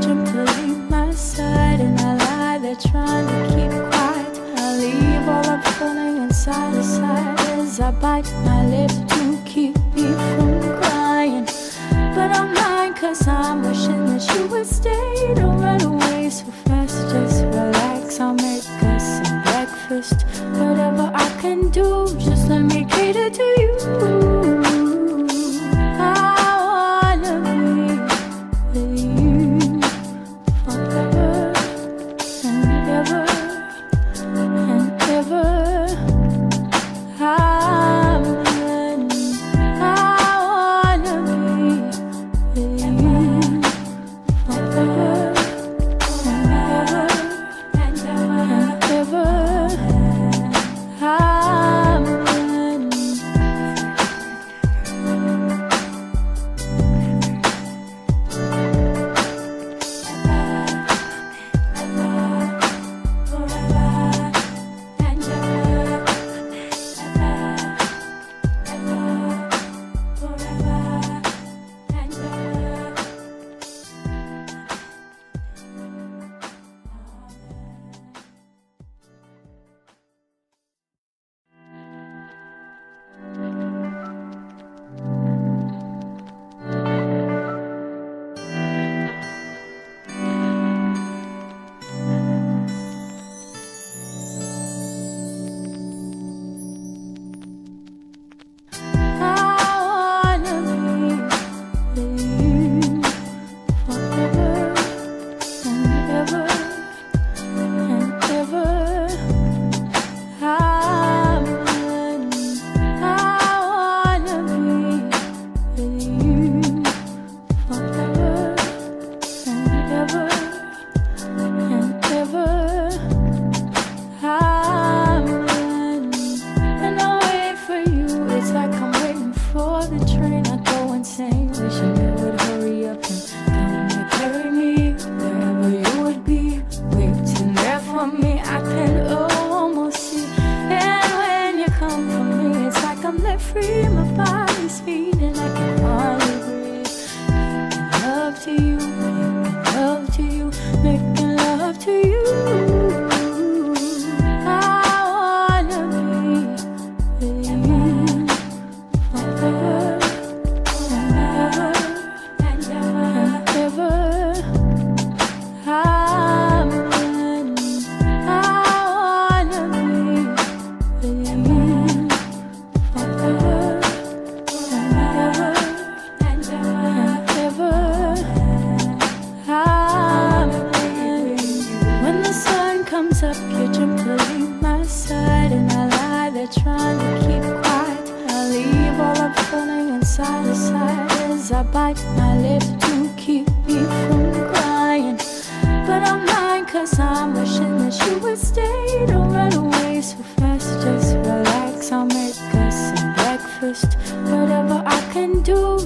that you're my side And I lie, they're trying to keep quiet. I leave all I'm feeling inside. Aside As I bite. My lip to keep me from crying. But I'm lying cause I'm wishing that you would stay. Don't run away so fast side as I bite my lip to keep me from crying. But I'm lying cause I'm wishing that you would stay. Don't run away so fast, just relax. I'll make us some breakfast. Whatever I can do,